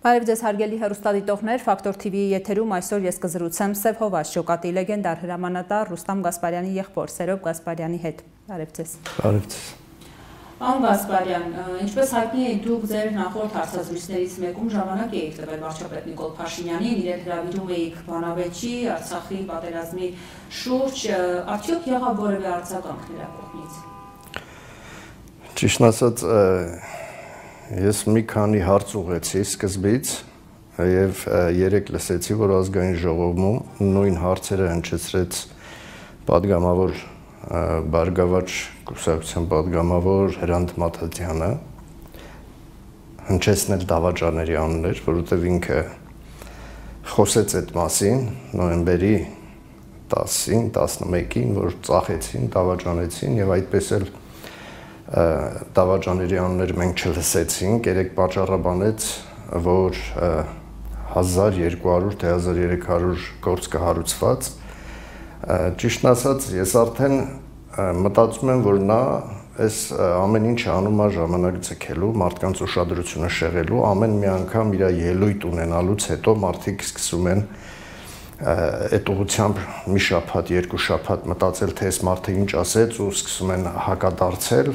Բարև ձեզ հարգելի հեռուստադիտողներ, Ֆակտոր TV-ի եթերում այսօր ես կզրուցեմ Սև Հովաս շոկատի լեգենդար հրամանատար Ռուստամ Գասպարյանի եղբոր Սերոբ Գասպարյանի հետ։ Բարև ձեզ։ Բարև ձեզ։ Պարոն Գասպարյան, ինչպես հայտնի է, դուք ձեր նախորդ հարցազրույցներից մեկում ժամանակ եք տվել վարչապետ Նիկոլ Փաշինյանին, իրեն հրավիրում էիք Վանավեճի, Արցախի պատերազմի շուրջ, արդյոք եղավ որևէ արձագանք նրա կողմից։ Ճիշտ ասած, Ես մի քանի հարց ուղեցի սկզբից եւ երեք լսեցի, որ ազգային ժողովում նույն հարցերը հնչեցրեց падգամավոր բարգավաճ կուսակցության падգամավոր Հրանտ Մաթաթյանը հնչեցնել դավաճանների անուններ, որովհետև ինքը խոսեց այդ մասին նոյեմբերի 10-ին, 11-ին, որ ծախեցին, դավաճանեցին եւ այդպես էլ այդ դավաճաների անուններ մենք չլսեցինք, երեք պատճառաբանեց, որ 1200 թե 1300 գործ կհարուցված։ Ճիշտն ասած, ես արդեն մտածում եմ, որ նա այս ամեն ինչը անում է ժամանակ ցկելու, մարդկանց ուշադրությունը շեղելու, ամեն մի անգամ իր ելույթ ունենալուց հետո մարդիկ սկսում են այդ ուղությամբ մի շաբաթ, երկու շաբաթ մտածել, թե այս մարդը ինչ ասեց ու սկսում են հակադարձել,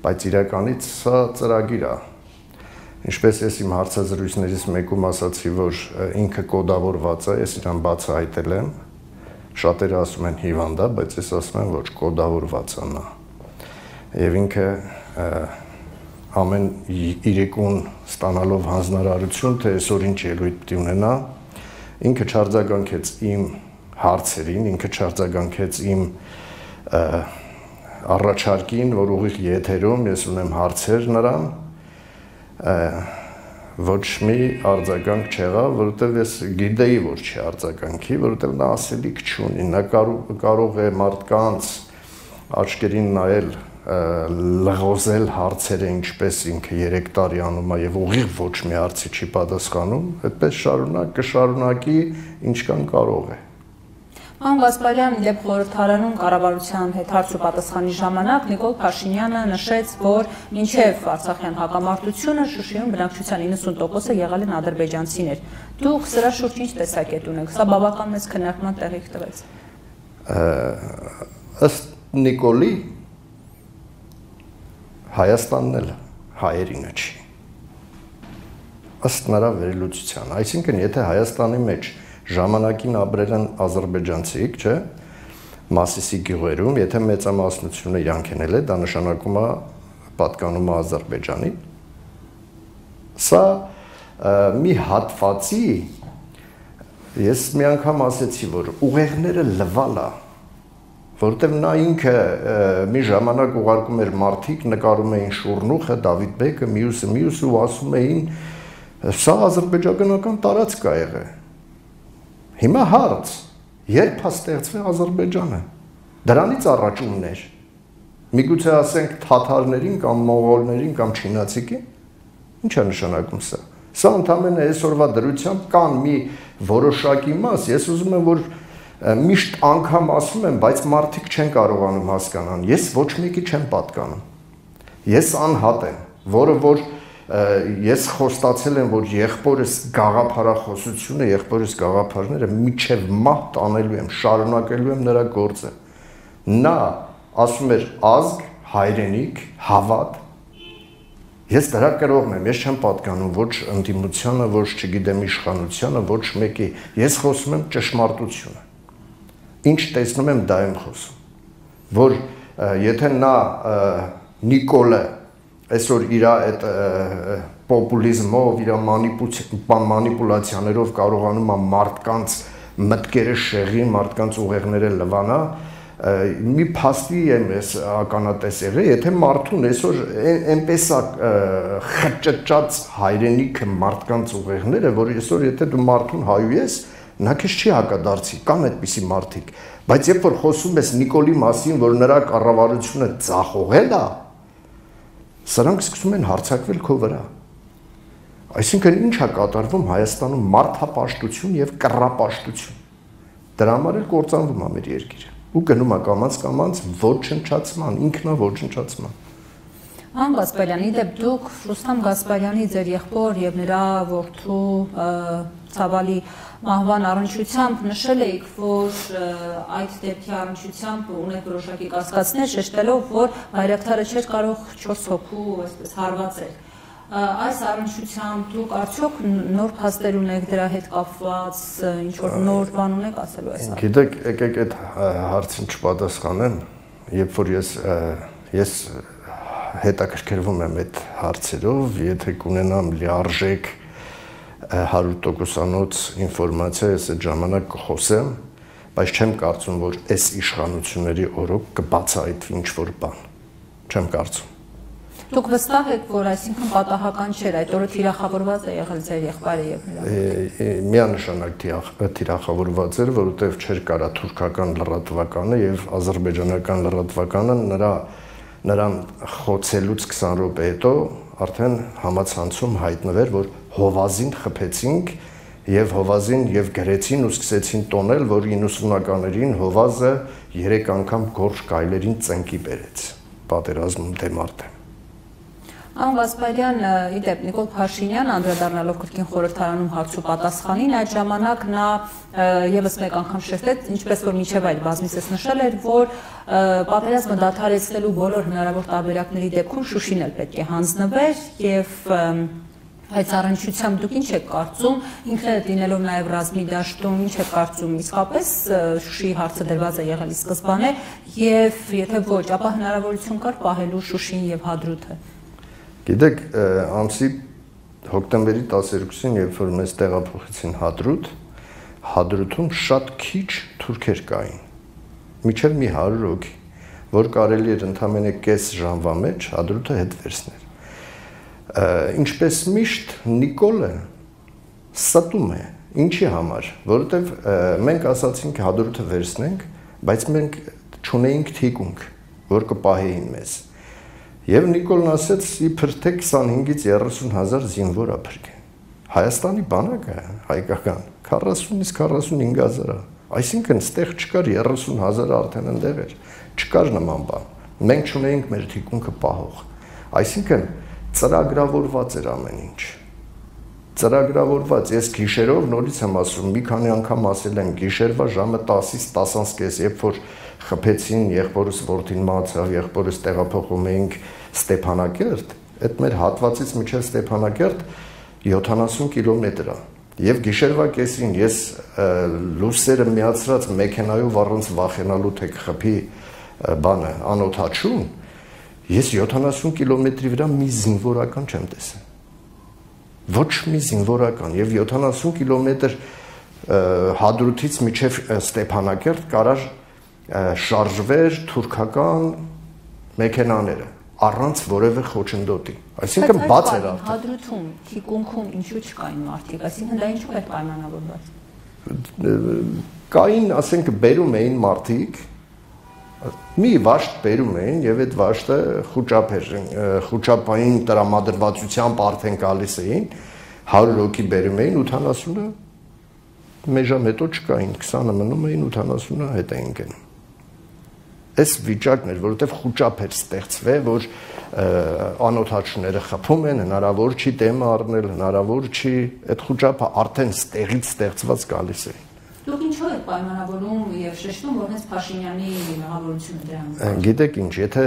բայց իրականից սա ծրագիր է։ Ինչպես ես իմ հարցազրույցներից մեկում ասացի, որ ինքը կոդավորված է, ես իրան բացահայտել եմ։ Շատերը ասում են հիվանդ է, բայց ես ասում եմ, ոչ կոդավորված է նա։ Եվ ինքը ամեն իրեկուն ստանալով հանձնարարություն, թե այսօր ինչ ելույթ պիտի ունենա, ինքը չարձագանքեց իմ հարցերին, ինքը չարձագանքեց իմ առաջարկին, որ ուղիղ եթերում ես ունեմ հարցեր նրան, ոչ մի արձագանք չեղավ, որովհետև ես գիտեի, որ չի արձագանքի, որովհետև նա ասելիք չունի, նա կարող է մարդկանց աչքերին նայել լղոզել հարցերը ինչպես ինքը 3 տարի անում է եւ ուղիղ ոչ մի հարցի չի պատասխանում, այդպես շարունակ կշարունակի ինչքան կարող է։ Ան Գասպարյան դեպ խորհրդարանում կառավարության հետ հարց ու պատասխանի ժամանակ Նիկոլ Փաշինյանը նշեց, որ մինչև Արցախյան հակամարտությունը Շուշիում բնակչության 90%-ը եղել են ադրբեջանցիներ։ Դուք սրա շուրջ ինչ տեսակետ ունեք։ Սա բավական մեծ քննարկման տեղիք տվեց։ Ըստ Նիկոլի Հայաստանն էլ հայերինը չի։ Ըստ նրա վերլուծության, այսինքն եթե Հայաստանի մեջ ժամանակին ապրել են ադրբեջանցիք, չէ՞, Մասիսի գյուղերում, եթե մեծամասնությունը իրանք են էլ, դա նշանակում է պատկանում է Ադրբեջանին։ Սա մի հատվածի ես մի անգամ ասեցի, որ ուղեղները լվալա որտեվ նա ինքը մի ժամանակ ուղարկում էր մարդիկ, նկարում էին Շուրնուխը, Դավիթ Բեկը, մյուսը, մյուսը ու ասում էին սա ադրբեջանական տարածք է եղել։ Հիմա հարց, երբ է ստեղծվել Ադրբեջանը։ Դրանից առաջ ուններ։ Միգուցե ասենք թաթարներին կամ մողոլներին կամ չինացիկին։ Ինչ է նշանակում սա։ Սա ընդհանրապես այսօրվա դրությամբ կան մի որոշակի մաս, ես ուզում եմ որ միշտ անգամ ասում եմ, բայց մարդիկ չեն կարողանում հասկանան։ Ես ոչ մեկի չեմ պատկանում։ Ես անհատ եմ, որը որ ես խոստացել եմ, որ եղբորս գաղափարախոսությունը, եղբորս գաղափարները միջև մահ տանելու եմ, շարունակելու եմ նրա գործը։ Նա ասում էր ազգ, հայրենիք, հավատ, Ես դրա կրողն եմ, ես չեմ պատկանում ոչ ընդդիմությանը, ոչ չգիտեմ իշխանությանը, ոչ մեկի։ Ես խոսում եմ ճշմարտությունը ինչ տեսնում եմ դա եմ խոսում որ եթե նա Նիկոլը այսօր իր այդ պոպուլիզմով, իր մանիպուլյացիաներով կարողանում է մարդկանց մտքերը շեղի, մարդկանց ուղեղները լվանա, մի փաստի եմ ես ականատես եղել, եթե մարդուն այսօր այնպես է խճճած հայրենիքը մարդկանց ուղեղները, որ այսօր եթե դու մարդուն հայու ես, նա քեզ չի հակադարձի, կան այդպիսի մարդիկ, բայց երբ որ խոսում ես Նիկոլի մասին, որ նրա կառավարությունը ծախողել է, սրանք սկսում են հարցակվել քո վրա։ Այսինքն ինչ է կատարվում Հայաստանում մարդապաշտություն եւ կռապաշտություն։ Դրա համար էլ կործանվում է մեր երկիրը ու գնում է կամած կամած ոչնչացման, ինքնա ոչնչացման։ Ան Գասպարյանի դեպ դուք Ռուստամ Գասպարյանի ձեր եղբոր եւ նրա որդու ցավալի մահվան առնչությամբ նշել եք, որ այդ դեպքի առնչությամբ ունեք որոշակի կասկածներ, շեշտելով, որ Բայրակտարը չէր կարող 4 հոգու այսպես հարվածել այս առնչությամբ դուք արդյոք նոր փաստեր ունեք դրա հետ կապված, ինչ որ նոր բան ունեք ասելու այս։ Գիտեք, եկեք այդ հարցին չպատասխանեմ, երբ որ ես ես հետաքրքրվում եմ այդ հարցերով, եթե կունենամ լիարժեք 100%-անոց ինֆորմացիա, ես այդ ժամանակ կխոսեմ, բայց չեմ կարծում, որ այս իշխանությունների օրոք կբացահայտվի ինչ որ բան։ Չեմ կարծում։ Դուք վստահ եք, որ այսինքն պատահական չէր, այդ օրը թիրախավորված է եղել ձեր եղբայրը եւ նրա։ Միանշանակ թիրախավորված էր, որովհետեւ չէր կարա թուրքական լրատվականը եւ ադրբեջանական լրատվականը նրա նրան խոցելուց 20 րոպե հետո արդեն համացանցում հայտնվեր, որ հովազին խփեցինք եւ հովազին եւ գրեցին ու սկսեցին տոնել, որ 90-ականներին հովազը 3 անգամ գորշ գայլերին ծնկի բերեց պատերազմում դեմարտ է Ան Գասպարյան, իդեպ Նիկոլ Փաշինյան անդրադառնալով քրկին խորհրդարանում հարցու պատասխանին, այդ ժամանակ նա եւս մեկ անգամ շեշտեց, ինչպես որ միջև այդ բազմիցս նշել էր, որ պատերազմը դադարեցնելու բոլոր հնարավոր տարբերակների դեպքում Շուշին էլ պետք է հանձնվեր եւ Այս առնչությամբ դուք ինչ եք կարծում, ինքներդ լինելով նաև ռազմի դաշտում, ինչ եք կարծում, իսկապես Շուշիի հարցը դրված է եղել սկզբանե եւ եթե ոչ, ապա հնարավորություն կար պահելու Շուշին եւ Հադրութը։ Գիտեք, ամսի հոկտեմբերի 12-ին, երբ որ մեզ տեղափոխեցին Հադրութ, Հադրութում շատ քիչ թուրքեր կային։ Միջև մի 100 հոգի, որ կարելի էր ընդամենը կես ժամվա մեջ Հադրութը հետ վերցնել։ Ինչպես միշտ Նիկոլը ստում է, ինչի համար, որովհետև մենք ասացինք Հադրութը վերցնենք, բայց մենք չունեինք թիկունք, որ կպահեին մեզ Եվ Նիկոլն ասեց՝ իբր թե 25-ից 30 հազար զինվոր ապրկեն։ Հայաստանի բանակը հայկական 40-ից 45 հազար է։ Այսինքն ստեղ չկար 30 հազար արդեն ընդեղ էր։ Չկար նման բան։ Մենք չունեինք մեր թիկունքը պահող։ Այսինքն ծրագրավորված էր ամեն ինչ ծրագրավորված ես գիշերով նորից եմ ասում մի քանի անգամ ասել եմ գիշերվա ժամը 10-ից 10:30 երբ որ խփեցին եղբորս որդին մահացավ եղբորս տեղափոխում էինք Ստեփանակերտ, այդ մեր հատվածից միջև Ստեփանակերտ 70 կիլոմետր է։ Եվ գիշերվա կեսին ես լուսերը միացրած մեքենայով առանց վախենալու թե խփի բանը անօթաչուն, ես 70 կիլոմետրի վրա մի զինվորական չեմ տեսել։ Ոչ մի զինվորական եւ 70 կիլոմետր հադրութից միջև Ստեփանակերտ կարար շարժվեր թուրքական մեքենաները առանց որևէ խոչընդոտի։ Այսինքն բաց էր արդեն։ Հադրութում, թիկունքում ինչու չկային մարդիկ, այսինքն դա ինչու էր պայմանավորված։ Կային, ասենք, բերում էին մարդիկ, մի վաշտ բերում էին եւ այդ վաշտը խոճապ էր, խոճապային տրամադրվածությամբ արդեն գալիս էին 100 հոգի բերում էին 80-ը մեժամ հետո չկային 20-ը մնում էին 80-ը հետ էին գնում այս վիճակն էր, որովհետև խոճապ էր ստեղծվել, որ անօթաչուները խփում են, հնարավոր չի դեմը առնել, հնարավոր չի, այդ խոճապը արդեն ստեղից ստեղծված գալիս է։ Դուք ինչու եք պայմանավորում եւ շեշտում, որ հենց Փաշինյանի մեղավորությունը դրան։ Գիտեք ինչ, եթե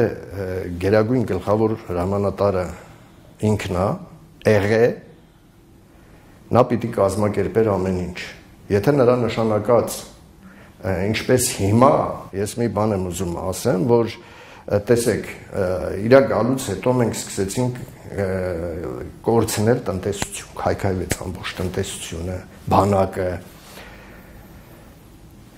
Գերագույն գլխավոր հրամանատարը ինքն է, եղե, նա պիտի կազմակերպեր ամեն ինչ։ Եթե նրա նշանակած ինչպես հիմա ես մի բան եմ ուզում ասեմ, որ տեսեք, իրա գալուց հետո մենք սկսեցինք կորցնել տնտեսություն, քայքայվեց ամբողջ տնտեսությունը, բանակը։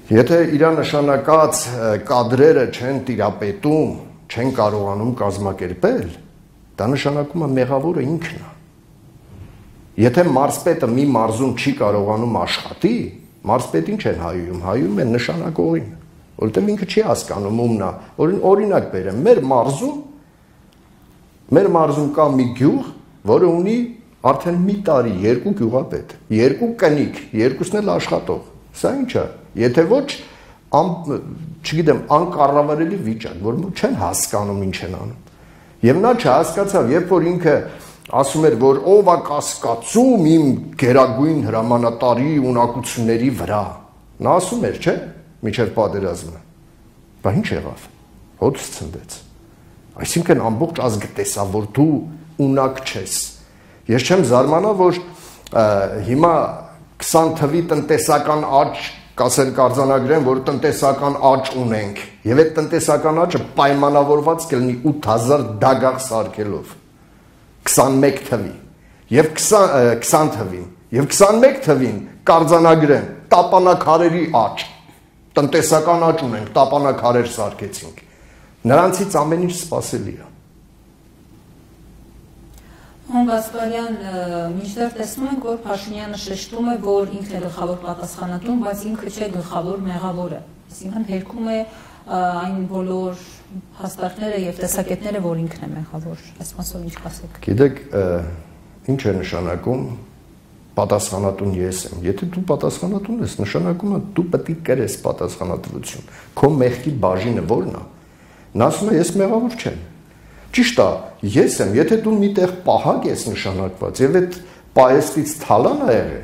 Եթե իրա նշանակած կադրերը չեն տիրապետում, չեն կարողանում կազմակերպել, դա նշանակում է մեղավորը ինքն է։ Եթե մարզպետը մի մարզում չի կարողանում աշխատի, Մարսպետ ինչ են հայում, հայում են նշանակողին, որովհետև ինքը չի հասկանում ումն է։ Օրինակ բերեմ, մեր մարզում մեր մարզում կա մի գյուղ, որը ունի արդեն մի տարի երկու գյուղապետ, երկու կնիկ, երկուսն էլ աշխատող։ Սա ի՞նչ է։ Եթե ոչ ամ, չգիտեմ, անկառավարելի վիճակ, որ չեն հասկանում ինչ են անում։ Եվ նա չհասկացավ, երբ որ ինքը ասում էր, որ ով է կասկածում իմ գերագույն հրամանատարի ունակությունների վրա։ Նա ասում էր, չէ՞, միջև պատերազմը։ Բա ինչ եղավ։ Հոց ցնդեց։ Այսինքն ամբողջ ազգը տեսավ, որ դու ունակ չես։ Ես չեմ զարմանա, որ հիմա 20 թվի տնտեսական աճ կասեն կարձանագրեն, որ տնտեսական աճ ունենք։ Եվ այդ տնտեսական աճը պայմանավորված կլինի 8000 դագաղ սարքելով 21 թվի եւ 20 20 թվին եւ 21 թվին կարձանագրեն տապանակարերի աճ։ Տնտեսական աճ ունենք, տապանակարեր սարքեցինք։ Նրանցից ամեն ինչ սпасելի է։ Հոն Գասպարյան, մինչդեռ տեսնում ենք, որ Փաշինյանը շեշտում է, որ ինքն է գլխավոր պատասխանատուն, բայց ինքը չէ գլխավոր մեղավորը։ Այսինքն հերքում է այն բոլոր հաստատները եւ տեսակետները, որ ինքն է մեղավոր։ Այս մասով ինչ կասեք։ Գիտեք, ինչ է նշանակում պատասխանատուն ես եմ։ Եթե դու պատասխանատուն ես, նշանակում է դու պետք է կրես պատասխանատվություն։ Քո մեղքի բաժինը ո՞րն է։ Նա ասում է ես մեղավոր չեմ Ճիշտ է, ես եմ, եթե դու միտեղ պահակ ես նշանակված եւ այդ պայեստից թալան ա եղել,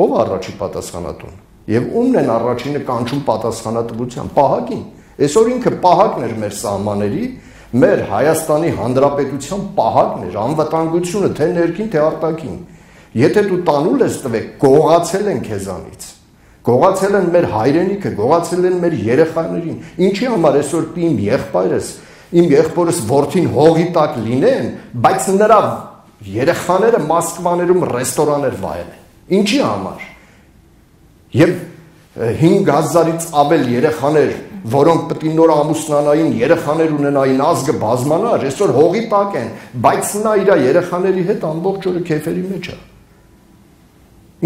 ով առաջի պատասխանատուն։ Եվ ումն են առաջինը կանչում պատասխանատվության պահակին։ Այսօր ինքը պահակն էր մեր սահմանների, մեր Հայաստանի Հանրապետության պահակն էր, անվտանգությունը թե ներքին, թե արտաքին։ Եթե դու տանուլ ես տվեք, գողացել են քեզանից։ Գողացել են մեր հայրենիքը, գողացել են մեր երեխաներին։ Ինչի համար այսօր իմ եղբայրս իմ եղբորս ворթին հողի տակ լինեն, բայց նրա երեխաները Մոսկվաներում ռեստորաներ վայելեն։ Ինչի համար։ Եվ 5000-ից ավել երեխաներ, որոնք պետք է նոր ամուսնանային, երեխաներ ունենային, ազգը բազմանար, այսօր հողի տակ են, բայց նա իր երեխաների հետ ամբողջ օրը քեֆերի մեջ է։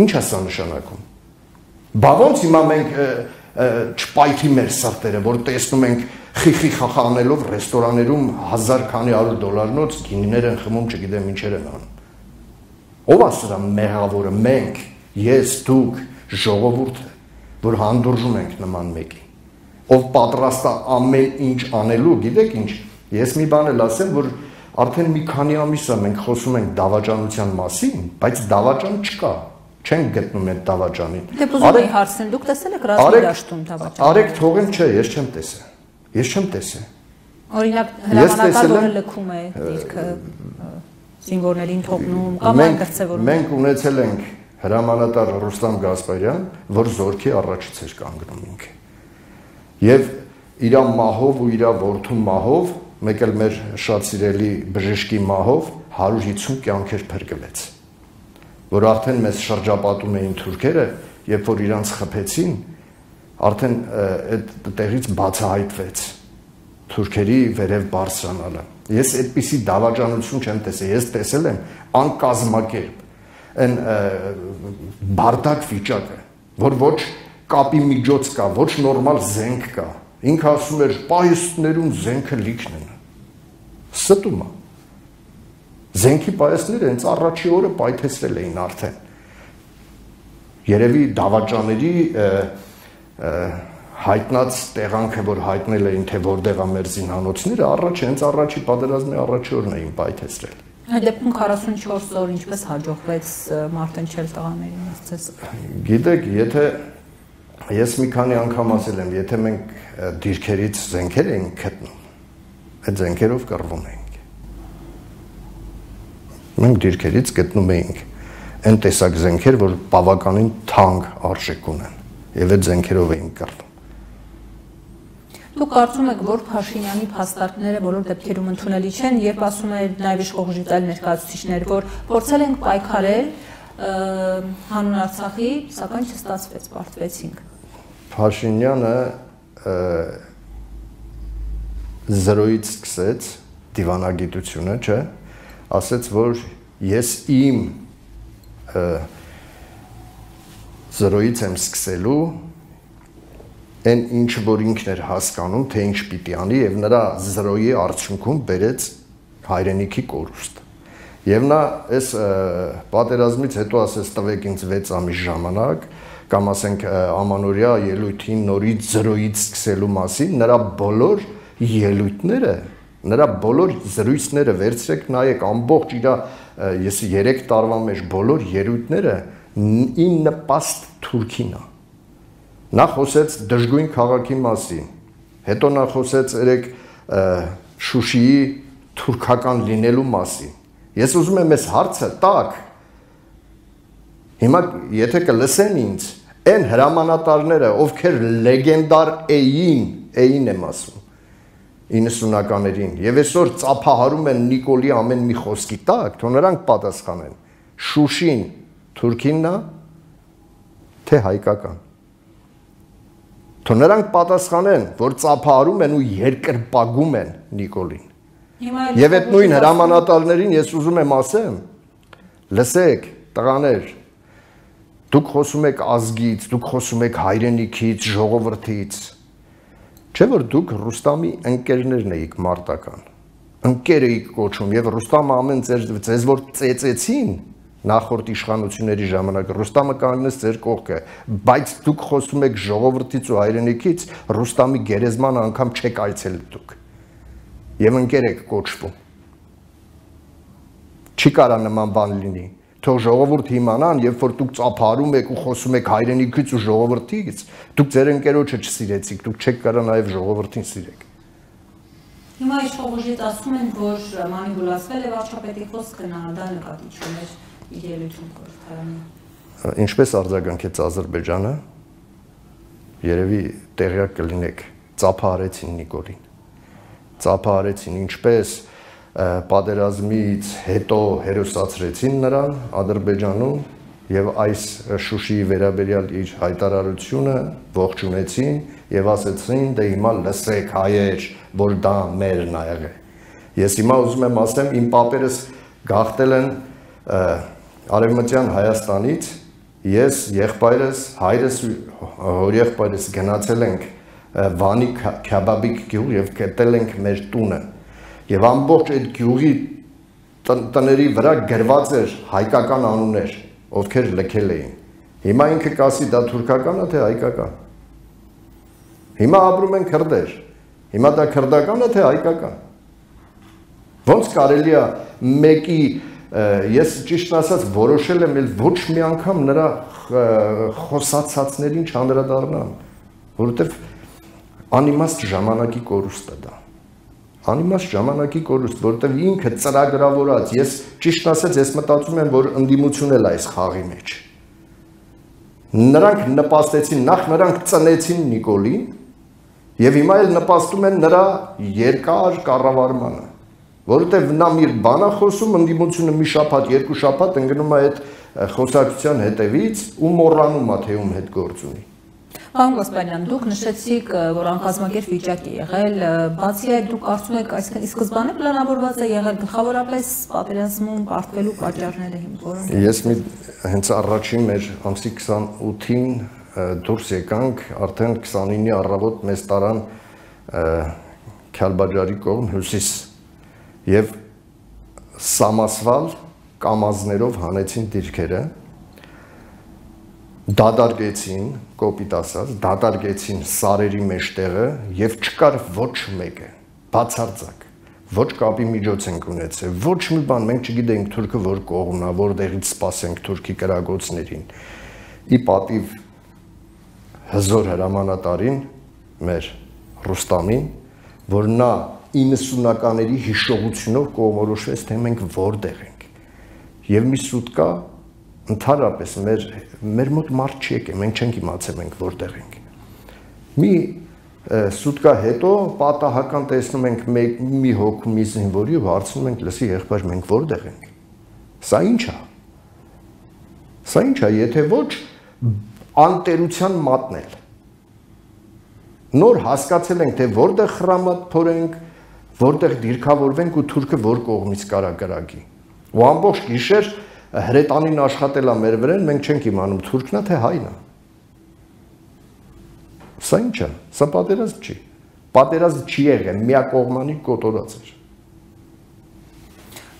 Ինչ է սա նշանակում։ Բա ոնց հիմա մենք չպայթի մեր սրտերը, որ տեսնում ենք խիխի խախանելով ռեստորաներում 1000 քանի 100 դոլարնոց գինիներ են խմում, չգիտեմ ինչեր են անում։ Ո՞վ է սրա մեղավորը։ Մենք, ես, դուք, ժողովուրդը, որ հանդուրժում ենք նման մեկի։ Ով պատրաստ է ամեն ինչ անելու, գիտեք ինչ։ Ես մի բան էլ ասեմ, որ արդեն մի քանի ամիս է մենք խոսում ենք դավաճանության մասին, բայց դավաճան չկա չեն գտնում այդ դավաճանին։ Դե ուզում եի հարցնել, դուք տեսել եք ռազմի դաշտում դավաճան։ Արեք թողեմ, չէ, ես չեմ տեսել։ Ես չեմ տեսել։ Օրինակ հրամանատար որը լքում է դիրքը զինվորներին թողնում կամ այն կրծևորում։ Մենք ունեցել ենք հրամանատար Ռուստամ Գասպարյան, որ զորքի առաջից էր կանգնում ինքը։ Եվ իր մահով ու իր որդու մահով, մեկ էլ մեր շատ սիրելի բժշկի մահով 150 կյանքեր փրկվեց։ Որ արդեն մեզ շրջապատում էին թուրքերը, երբ որ իրանց խփեցին, արդեն այդ տեղից բացահայտվեց թուրքերի վերև բարձրանալը։ Ես այդպիսի դավաճանություն չեմ տեսել, ես տեսել եմ անկազմակերպ այն բարդակ վիճակը, որ ոչ կապի միջոց կա, ոչ նորմալ զենք կա։ Ինքը ասում էր, պայստներում զենքը լիքն են։ Ստում է։ Զենքի պայստները հենց առաջի օրը պայթեցրել էին արդեն։ Երևի դավաճաների հայտնած տեղանքը, որ հայտնել էին, թե որտեղ է մեր զինանոցները, առաջ հենց առաջի պատերազմի առաջի օրն էին պայթեցրել։ Այդ դեպքում 44 օր ինչպես հաջողվեց Մարտենչել տղաներին ասես։ Գիտեք, եթե ես մի քանի անգամ ասել եմ, եթե մենք դիրքերից զենքեր ենք գտնում, այդ զենքերով կռվում ենք։ Մենք դիրքերից գտնում էինք այն տեսակ զենքեր, որ բավականին թանկ արժեք ունեն եւ այդ զենքերով էին կռվում։ Դուք կարծում եք, որ Փաշինյանի փաստարկները բոլոր դեպքերում ընդունելի չեն, երբ ասում է նաեւ իշխողժիտալ ներկայացուցիչներ, որ փորձել ենք պայքարել հանուն Արցախի, սակայն չստացվեց, բարթվեցինք։ Փաշինյանը զրոյից սկսեց դիվանագիտությունը, չէ, ասեց, որ ես իմ զրոյից եմ սկսելու այն ինչ որ ինքն էր հասկանում, թե ինչ պիտի անի եւ նրա զրոյի արդյունքում բերեց հայրենիքի կորուստ։ Եվ նա այս պատերազմից հետո ասես տվեք ինձ 6 ամիս ժամանակ, կամ ասենք ամանորյա ելույթին նորից զրոյից սկսելու մասին, նրա բոլոր ելույթները Նրա բոլոր զրույցները վերցրեք, նայեք ամբողջ իր ես 3 տարվա մեջ բոլոր երույթները ին նպաստ Թուրքին է։ Նա խոսեց դժգույն քաղաքի մասին, հետո նա խոսեց երեք Շուշիի թուրքական լինելու մասին։ Ես ուզում եմ այս հարցը տակ։ Հիմա եթե կլսեն ինձ, այն հրամանատարները, ովքեր լեգենդար էին, էին եմ ասում 90-ականներին եւ այսօր ծափահարում են Նիկոլի ամեն մի խոսքի տակ, թող նրանք պատասխանեն։ Շուշին թուրքինն է թե հայկական։ Թող նրանք պատասխանեն, որ ծափահարում են ու երկրպագում են Նիկոլին։ Եվ այդ նույն հրամանատարներին ես ուզում եմ ասեմ, լսեք, տղաներ, դուք խոսում եք ազգից, դուք խոսում եք հայրենիքից, ժողովրդից, Չէ՞ որ դուք Ռուստամի ընկերներն էիք մարտական։ Ընկեր էիք կոչում եւ Ռուստամը ամեն ձեր ձեզ որ ծեծեցին նախորդ իշխանությունների ժամանակ. Ռուստամը կանգնեց ձեր կողքը, բայց դուք խոսում եք ժողովրդից ու հայրենիքից, Ռուստամի գերեզմանը անգամ չեք այցելել դուք։ Եվ ընկեր եք կոչվում։ Չի կարա նման բան լինի թող ժողովուրդ իմանան, երբ որ դուք ծափարում եք ու խոսում եք հայրենիքից ու ժողովրդից, դուք ձեր ընկերոջը չսիրեցիք, դուք չեք կարա նաև ժողովրդին սիրեք։ Հիմա իշխողուժից ասում են, որ մանիպուլացվել է վարչապետի խոսքը, նա դա նկատի չուներ իր ելույթում խորհրդարանում։ Ինչպես արձագանքեց Ադրբեջանը, երևի տեղյակ կլինեք, ծափարեցին Նիկոլին։ Ծափարեցին ինչպես պատերազմից հետո հերոսացրեցին նրան Ադրբեջանում եւ այս Շուշիի վերաբերյալ իր հայտարարությունը ողջունեցին եւ ասեցին դե հիմա լսեք հայեր որ դա մերն ա եղել ես հիմա ուզում եմ ասեմ իմ papերս գաղթել են արևմտյան Հայաստանից ես եղբայրս հայրս հոր եղբայրս գնացել ենք Վանի քաբաբիկ գյուղ եւ գտել ենք մեր տունը եւ ամբողջ այդ գյուղի տների վրա գրված էր հայկական անուններ, ովքեր լքել էին։ Հիմա ինքը կասի դա թուրքական է թե հայկական։ Հիմա ապրում են քրդեր։ Հիմա դա քրդական է թե հայկական։ Ոնց կարելի է մեկի ես ճիշտ ասած որոշել եմ ոչ մի անգամ նրա խոսացածներին չանդրադառնամ, որովհետև անիմաստ ժամանակի կորուստ է դա անիմաստ ժամանակի կորուստ, որտեղ ինքը ծրագրավորած, ես ճիշտ ասած, ես մտածում եմ, որ ընդդիմություն էլ այս խաղի մեջ։ Նրանք նպաստեցին, նախ նրանք ծնեցին Նիկոլին, եւ հիմա էլ նպաստում են նրա երկար կառավարմանը, որովհետեւ նա մի բանա խոսում, ընդդիմությունը մի շաբաթ, երկու շաբաթ ընկնում է այդ խոսակցության հետևից ու մոռանում է թե ում հետ գործ ունի։ Պարոն Գասպարյան, դուք նշեցիք, որ անկազմակերպ վիճակ է եղել, բացի այդ դուք կարծում եք, այսինքն ի սկզբանե պլանավորված է եղել գլխավորապես պատերազմում պարտվելու պատճառները հիմք, որոնք Ես մի հենց առաջին մեր ամսի 28-ին դուրս եկանք, արդեն 29-ի առավոտ մեզ տարան Քալբաջարի կողմ հյուսիս եւ սամասվալ կամազներով հանեցին դիրքերը դադարգեցին կոպիտ ասած դադարգեցին սարերի մեջտեղը եւ չկար ոչ մեկը բացարձակ ոչ կապի միջոց ենք ունեցել ոչ մի բան մենք չգիտենք թուրքը որ կողմն է որտեղից սпасենք թուրքի կրակոցներին ի պատիվ հզոր հրամանատարին մեր Ռուստամին որ նա 90-ականների հիշողությունով կողմորոշվեց, թե մենք որտեղ ենք։ Եվ մի սուտկա ընդհանրապես մեր մեր մոտ մարդ չի եկել, մենք չենք իմացել մենք որտեղ ենք։ Մի սուտկա հետո պատահական տեսնում ենք մեկ մի հոգու մի զինվորի ու հարցնում ենք լսի եղբայր մենք որտեղ ենք։ Սա ի՞նչ է։ Սա ի՞նչ է, եթե ոչ անտերության մատնել։ Նոր հասկացել ենք, թե որտեղ խրամատ փորենք, որտեղ դիրքավորվենք ու թուրքը որ կողմից կարա գրագի։ Ու ամբողջ գիշեր հրետանին աշխատել է մեր վրան, մենք չենք իմանում թուրքն է թե հայն է։ Սա ի՞նչ է։ Սա պատերազմ չի։ Պատերազմ չի եղել, միակողմանի կոտորած էր։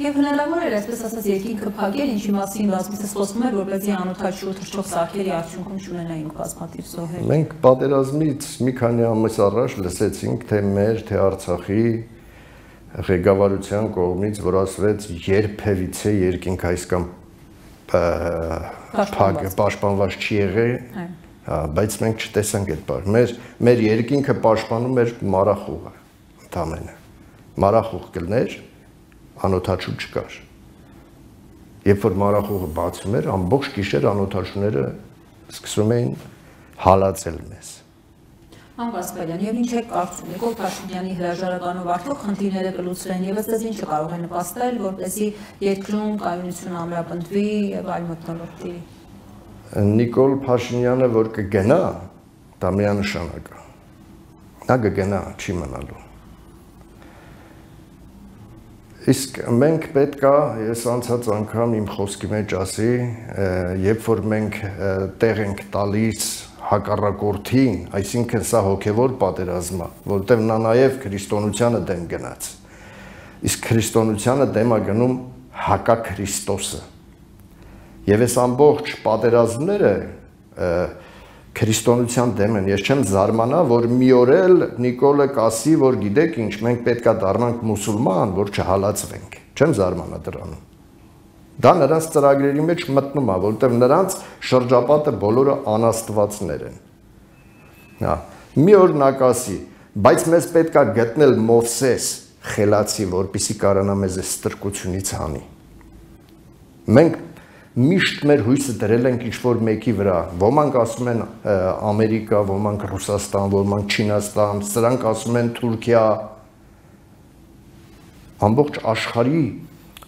Եվ հնարավոր էր այսպես ասած երկինքը փակել, ինչի մասին բազմիցս խոսում էր, որպեսզի անօթաչու թռչող սարքերի արդյունքում չունենայինք բազմաթիվ զոհեր։ Մենք պատերազմից մի քանի ամիս առաջ լսեցինք, թե մեր, թե Արցախի ղեկավարության կողմից, որ ասվեց երբևիցե երկինք այսքան պաշտպանված չի եղել, բայց մենք չտեսանք այդ բառ։ Մեր մեր երկինքը պաշտպանում էր մարախուղը ընդամենը։ Մարախուղ կլներ, անօթաչու չկար։ Երբ որ մարախուղը բացում էր, ամբողջ գիշեր անօթաչուները սկսում էին հալածել մեզ Ան Գասպարյան, եւ ինչ եք կարծում Նիկոլ Փաշինյանի հրաժարականով արդյոք խնդիրները կլուծվեն եւ ըստ ինչ կարող է նպաստել, որպեսզի երկրում կայունություն ամրապնդվի եւ այլ մթնոլորտի։ Նիկոլ Փաշինյանը որ կգնա, դա միանշանակ է։ Նա կգնա, չի մնալու։ Իսկ մենք պետքա, ես անցած անգամ իմ խոսքի մեջ ասի, երբ որ մենք տեղ ենք տալիս հակառակորդին, այսինքն սա հոգևոր պատերազմ է, որտեղ նա նաև քրիստոնությանը դեմ գնաց։ Իսկ քրիստոնությանը դեմ է գնում հակա Քրիստոսը։ Եվ այս ամբողջ պատերազմները քրիստոնության դեմ են։ Ես չեմ զարմանա, որ մի օր էլ Նիկոլը կասի, որ գիտեք ինչ, մենք պետքա դառնանք մուսուլման, որ չհալածվենք։ Չեմ զարմանա դրանում։ Դա նրանց ծրագրերի մեջ մտնում է, որովհետև նրանց շրջապատը բոլորը անաստվածներ են։ Հա, մի օր նա կասի, բայց մեզ պետքա գտնել Մովսես խելացի, որպիսի կարանա մեզ այս ստրկությունից հանի։ Մենք միշտ մեր հույսը դրել ենք ինչ-որ մեկի վրա։ Ոմանք ասում են Ամերիկա, ոմանք Ռուսաստան, ոմանք Չինաստան, սրանք ասում են Թուրքիա։ Ամբողջ աշխարհի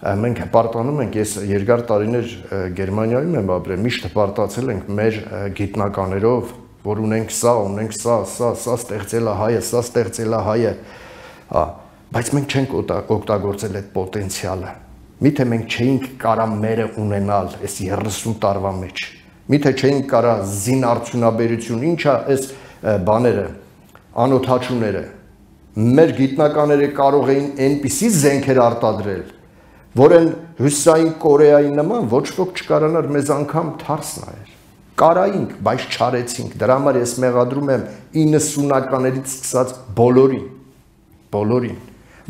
մենք հպարտանում ենք, ես երկար տարիներ Գերմանիայում եմ ապրել, միշտ հպարտացել ենք մեր գիտնականերով, որ ունենք սա, ունենք սա, սա, սա ստեղծել է հայը, սա ստեղծել է հայը, հա, բայց մենք չենք օգտագործել այդ պոտենցիալը։ Միթե մենք չէինք կարա մերը ունենալ այս 30 տարվա մեջ։ Միթե չէինք կարա զին արդյունաբերություն, ինչա այս բաները, անօթաչուները։ Մեր գիտնականները կարող էին այնպիսի զենքեր արտադրել, որ են հյուսային Կորեայի նման ոչ ոք չկարանար մեզ անգամ թարս նայել։ Կարայինք, բայց չարեցինք։ Դրա համար ես մեղադրում եմ 90-ականներից սկսած բոլորին, բոլորին,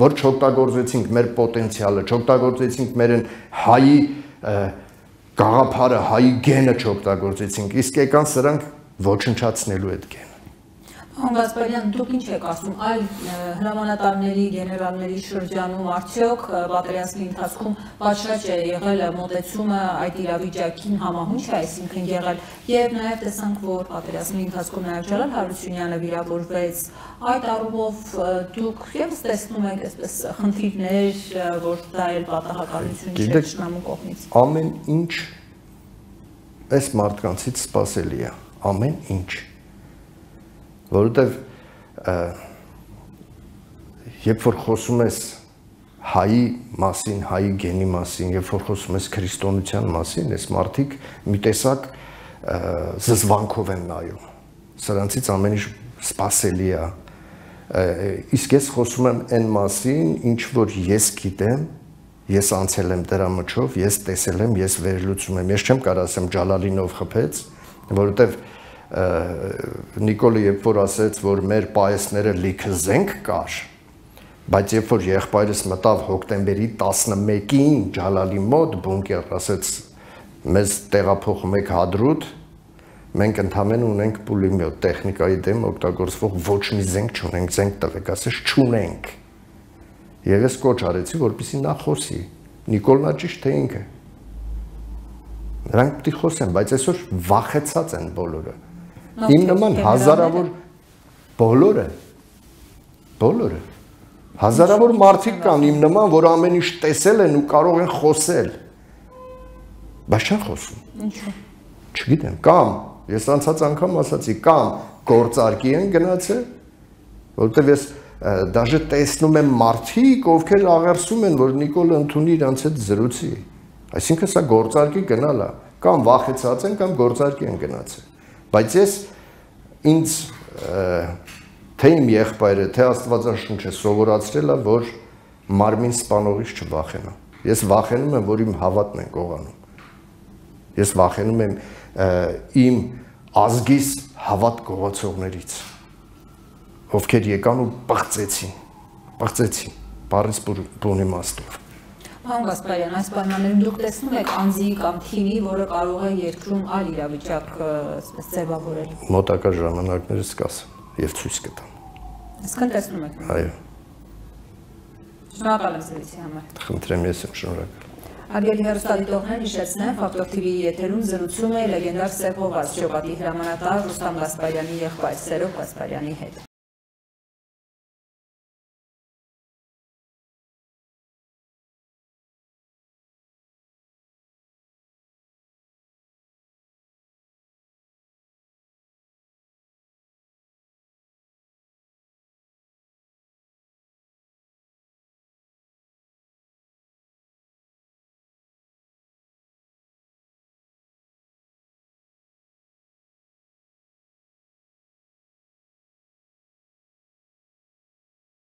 որ չօգտագործեցինք մեր պոտենցիալը, չօգտագործեցինք մեր հայի գաղափարը, հայի գենը չօգտագործեցինք։ Իսկ եկան սրանք ոչնչացնելու այդ գենը։ Համբասպարյան, դուք ինչ եք ասում, այլ հրամանատարների, գեներալների շրջանում արդյոք պատերազմի ընթացքում պատշաճ է եղել մոտեցումը այդ իրավիճակին համահունչ է, այսինքն եղել եւ նաեւ տեսանք, որ պատերազմի ընթացքում նաեւ Ջալալ Հարությունյանը վիրավորվեց։ Այդ առումով դուք եւս տեսնում եք այսպես խնդիրներ, որ դա էլ պատահականություն չէ շնամու կողմից։ Ամեն ինչ այս մարդկանցից սпасելի է, ամեն ինչ։ Ա, որովհետև երբ որ խոսում ես հայի մասին, հայի գենի մասին, երբ որ խոսում ես քրիստոնեության մասին, այս մարդիկ մի տեսակ զզվանքով են նայում։ Սրանցից ամեն ինչ սпасելի է։ Իսկ ես խոսում եմ այն մասին, ինչ որ ես գիտեմ, ես անցել եմ դրա մճով, ես տեսել եմ, ես վերլուծում եմ։ Ես չեմ կարող ասեմ Ջալալինով խփեց, որովհետև Նիկոլը երբ որ ասեց, որ մեր պայեսները լիքը զենք կար, բայց երբ որ եղբայրս մտավ հոկտեմբերի 11-ին Ջալալի մոտ բունկեր, ասեց մեզ տեղափոխում եք հադրուտ, մենք ընդհանրեն ունենք պուլեմյոտ տեխնիկայի դեմ օգտագործվող ոչ մի զենք չունենք, զենք տվեք, ասես չունենք։ Եվ ես կոչ արեցի, որպեսի նա խոսի։ Նիկոլնա ճիշտ թե ինքը։ Նրանք պիտի խոսեն, բայց այսօր վախեցած են բոլորը։ Իմ նման հազարավոր բոլորը բոլորը հազարավոր մարդիկ կան իմ նման, որ ամեն ինչ տեսել են ու կարող են խոսել։ Բայց չեն խոսում։ Ինչու։ Չգիտեմ, կամ ես անցած անգամ ասացի, կամ գործարկի են գնացել, որովհետև ես դաժե տեսնում եմ մարդիկ, ովքեր աղերսում են, որ Նիկոլը ընդունի իրանց հետ զրուցի։ Այսինքն սա գործարկի գնալա, կամ վախեցած են, կամ գործարկի են գնացել Բայց ես ինձ թե իմ եղբայրը, թե Աստվածաշունչը սովորացրել է, որ մարմին սپانողից չվախենա։ Ես վախենում եմ, որ իմ հավատն են կողանում։ Ես վախենում եմ իմ ազգիս հավատ կողացողներից, ովքեր եկան ու պղծեցին, պղծեցին, բառից բուն իմաստով։ Պարոն Գասպարյան, այս պայմաններում դուք տեսնում եք անձի կամ թիմի, որը կարող է երկրում այլ իրավիճակ այսպես ձևավորել։ Մոտակա ժամանակներից կասեմ եւ ցույց կտամ։ Իսկն տեսնում եք։ Այո։ Շնորհակալ եմ զրույցի համար։ Խնդրեմ ես եմ շնորհակալ։ Արգելի հերոստատիտողներ հիշեցնեմ, Ֆակտոր TV-ի եթերում զրուցում է լեգենդար Սերգո Վազճոկատի հրամանատար Ռուստամ Գասպարյանի եղբայր Սերո Գասպարյանի հետ։